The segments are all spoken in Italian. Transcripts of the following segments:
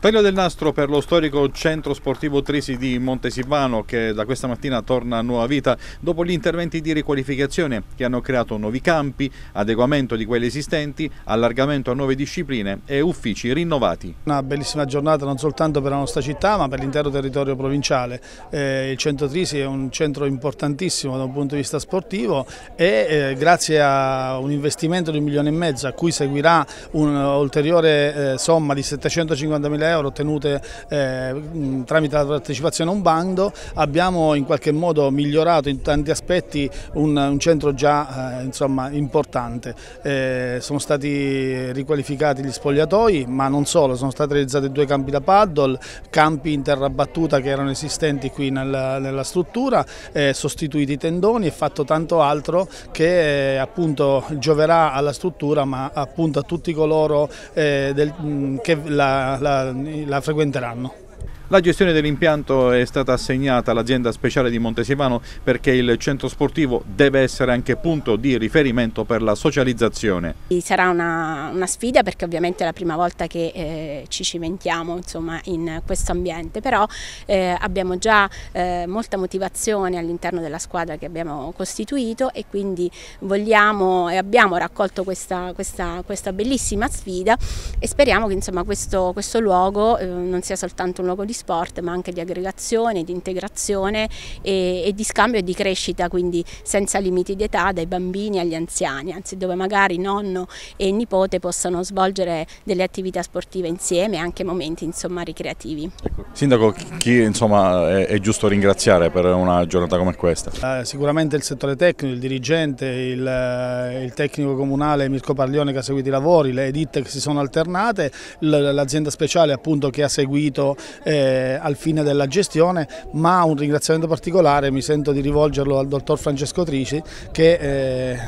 Taglio del nastro per lo storico centro sportivo Trisi di Montesivano che da questa mattina torna a nuova vita dopo gli interventi di riqualificazione che hanno creato nuovi campi, adeguamento di quelli esistenti, allargamento a nuove discipline e uffici rinnovati. Una bellissima giornata non soltanto per la nostra città ma per l'intero territorio provinciale. Eh, il centro Trisi è un centro importantissimo da un punto di vista sportivo e eh, grazie a un investimento di un milione e mezzo a cui seguirà un'ulteriore eh, somma di 750 mila euro ottenute eh, tramite la partecipazione a un bando abbiamo in qualche modo migliorato in tanti aspetti un, un centro già eh, insomma, importante. Eh, sono stati riqualificati gli spogliatoi ma non solo, sono stati realizzati due campi da paddle, campi in terra battuta che erano esistenti qui nel, nella struttura, eh, sostituiti i tendoni e fatto tanto altro che eh, appunto gioverà alla struttura ma appunto a tutti coloro eh, del, che la, la, la frequenteranno. La gestione dell'impianto è stata assegnata all'azienda speciale di Montesivano perché il centro sportivo deve essere anche punto di riferimento per la socializzazione. Sarà una, una sfida perché ovviamente è la prima volta che eh, ci cimentiamo insomma, in questo ambiente, però eh, abbiamo già eh, molta motivazione all'interno della squadra che abbiamo costituito e quindi vogliamo e abbiamo raccolto questa, questa, questa bellissima sfida e speriamo che insomma, questo, questo luogo eh, non sia soltanto un luogo di sport ma anche di aggregazione, di integrazione e, e di scambio e di crescita, quindi senza limiti di età dai bambini agli anziani, anzi dove magari nonno e nipote possano svolgere delle attività sportive insieme e anche momenti insomma, ricreativi. Ecco. Sindaco, chi insomma, è, è, giusto ringraziare per una giornata come questa? Eh, sicuramente il settore tecnico, il dirigente, il, eh, il, tecnico comunale Mirko Parlione che ha seguito i lavori, le ditte che si sono alternate, l'azienda speciale appunto che ha seguito eh, al fine della gestione, ma un ringraziamento particolare mi sento di rivolgerlo al dottor Francesco Trici che eh,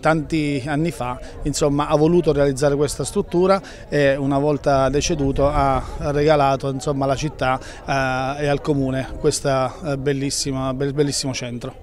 tanti anni fa insomma, ha voluto realizzare questa struttura e una volta deceduto ha regalato insomma, alla città eh, e al comune questo eh, bellissimo centro.